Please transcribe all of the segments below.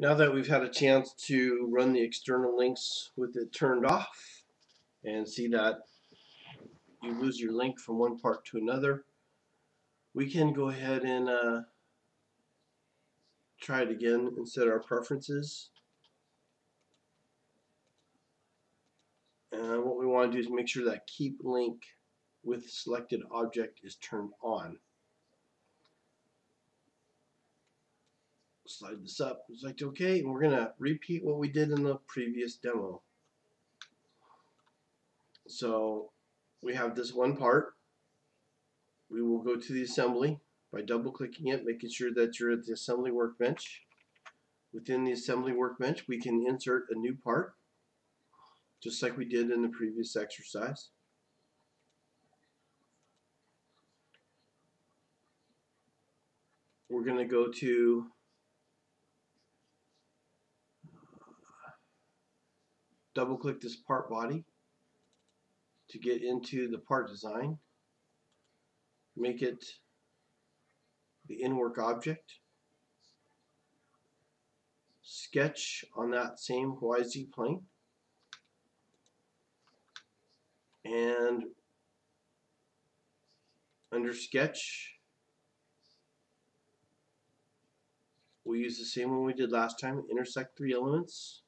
Now that we've had a chance to run the external links with it turned off and see that you lose your link from one part to another, we can go ahead and uh, try it again and set our preferences. And what we want to do is make sure that keep link with selected object is turned on. Slide this up. It's like, OK, we're going to repeat what we did in the previous demo. So we have this one part. We will go to the assembly by double clicking it, making sure that you're at the assembly workbench. Within the assembly workbench, we can insert a new part, just like we did in the previous exercise. We're going to go to double click this part body to get into the part design. Make it the in-work object. Sketch on that same YZ plane. And under sketch we use the same one we did last time intersect three elements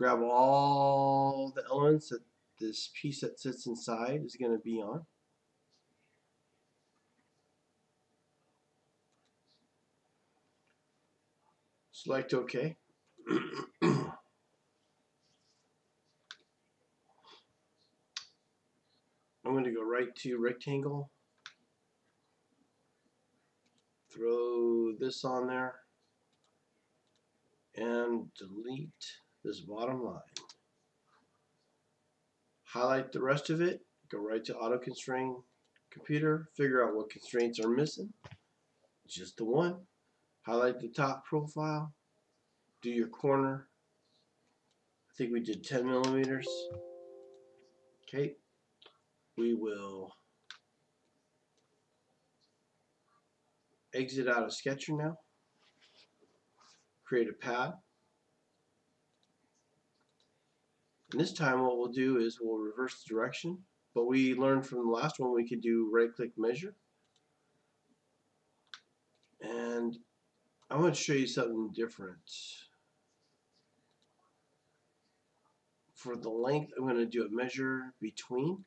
grab all the elements that this piece that sits inside is going to be on. Select OK. I'm going to go right to rectangle, throw this on there, and delete this bottom line. Highlight the rest of it, go right to auto constrain computer, figure out what constraints are missing, just the one. Highlight the top profile, do your corner. I think we did 10 millimeters. Okay, we will exit out of Sketcher now, create a pad. And this time what we'll do is we'll reverse the direction. But we learned from the last one we could do right click measure. And I want to show you something different. For the length I'm going to do a measure between.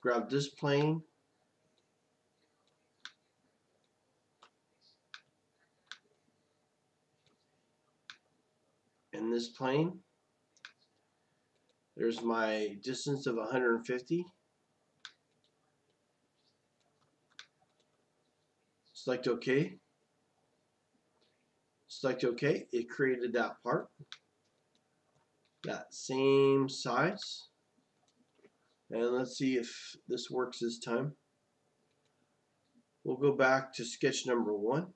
Grab this plane. And this plane there's my distance of 150. Select OK. Select OK. It created that part. That same size. And let's see if this works this time. We'll go back to sketch number one.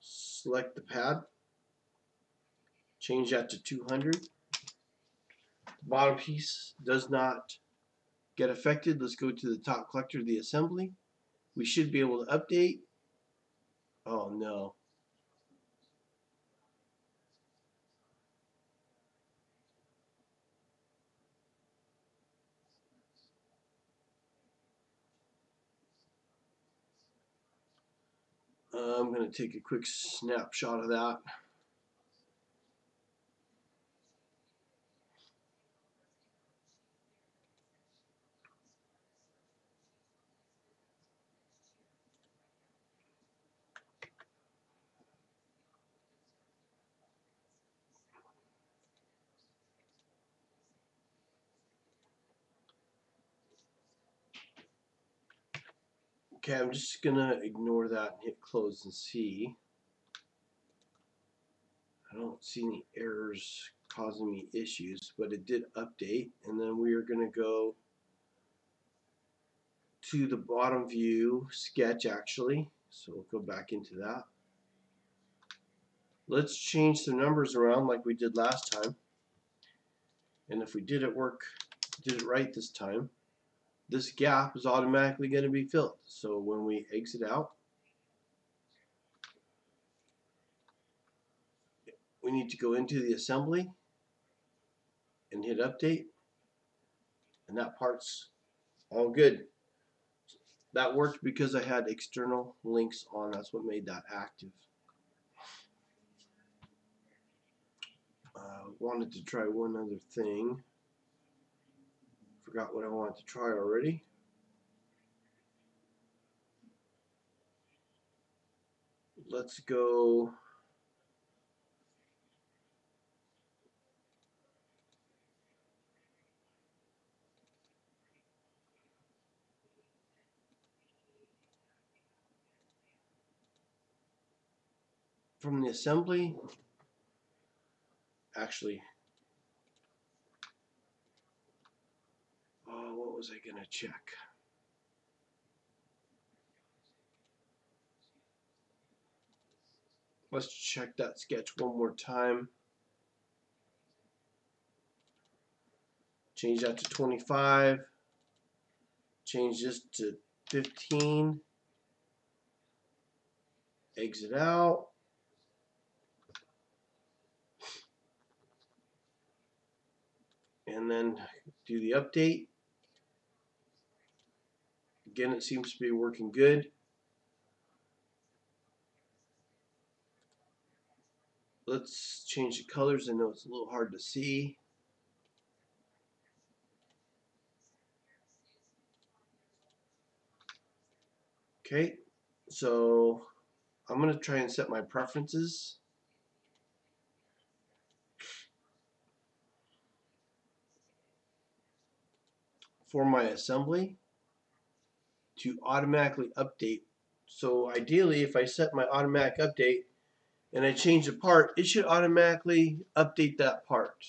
Select the pad. Change that to 200 bottom piece does not get affected. Let's go to the top collector of the assembly. We should be able to update. Oh no. I'm going to take a quick snapshot of that. Okay, I'm just gonna ignore that and hit close and see. I don't see any errors causing me issues, but it did update. And then we are gonna go to the bottom view sketch actually. So we'll go back into that. Let's change the numbers around like we did last time. And if we did it work, did it right this time, this gap is automatically going to be filled. So when we exit out, we need to go into the assembly and hit update. And that part's all good. That worked because I had external links on. That's what made that active. Uh, wanted to try one other thing forgot what I wanted to try already. Let's go. From the assembly actually oh what was I gonna check? Let's check that sketch one more time. Change that to 25 change this to 15 exit out. And then do the update. Again, it seems to be working good. Let's change the colors. I know it's a little hard to see. Okay, so I'm going to try and set my preferences. for my assembly to automatically update. So ideally, if I set my automatic update and I change the part, it should automatically update that part.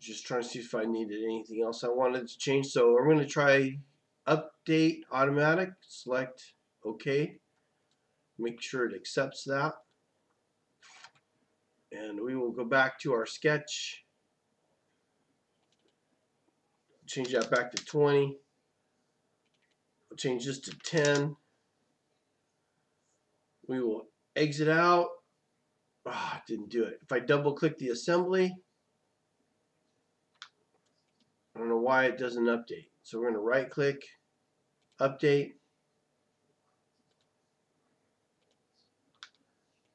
Just trying to see if I needed anything else I wanted to change. So I'm going to try update automatic, select OK, make sure it accepts that and we will go back to our sketch change that back to 20 will change this to 10 we will exit out. Ah, oh, didn't do it. If I double click the assembly I don't know why it doesn't update. So we're going to right click update.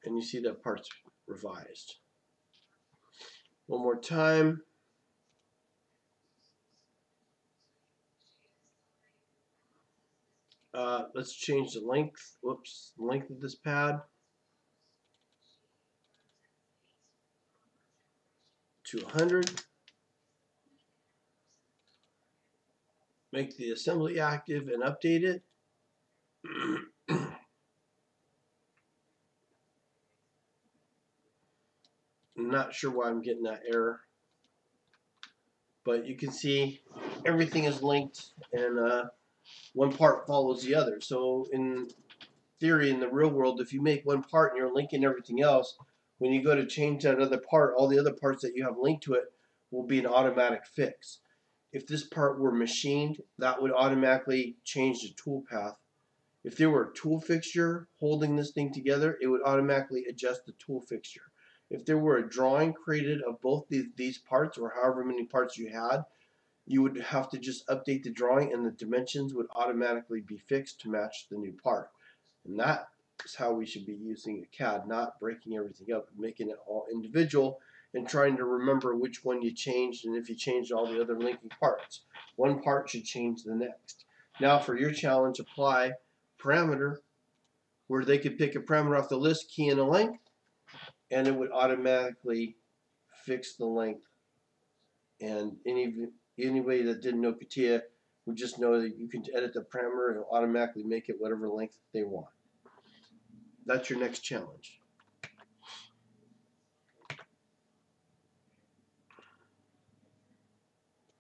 And you see that part's revised. One more time. Uh, let's change the length, whoops, length of this pad to 100. Make the assembly active and update it. Not sure why I'm getting that error. But you can see everything is linked and uh, one part follows the other. So in theory, in the real world, if you make one part and you're linking everything else, when you go to change that other part, all the other parts that you have linked to it will be an automatic fix. If this part were machined, that would automatically change the tool path. If there were a tool fixture holding this thing together, it would automatically adjust the tool fixture if there were a drawing created of both these, these parts or however many parts you had, you would have to just update the drawing and the dimensions would automatically be fixed to match the new part. And that is how we should be using a CAD, not breaking everything up making it all individual and trying to remember which one you changed and if you changed all the other linking parts. One part should change the next. Now for your challenge, apply parameter where they could pick a parameter off the list, key in a length, and it would automatically fix the length. And any anybody that didn't know CATIA would just know that you can edit the parameter and automatically make it whatever length they want. That's your next challenge.